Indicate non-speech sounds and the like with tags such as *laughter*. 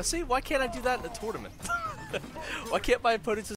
Now see, why can't I do that in a tournament? *laughs* why can't my opponents? just